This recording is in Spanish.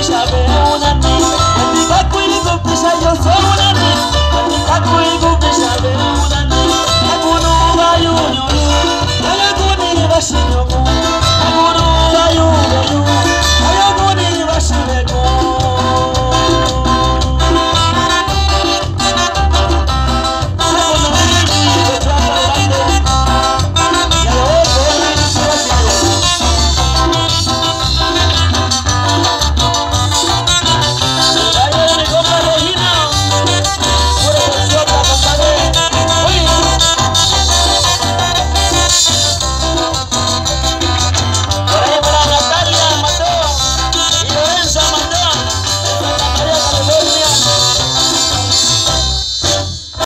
camisa me una tira, el yo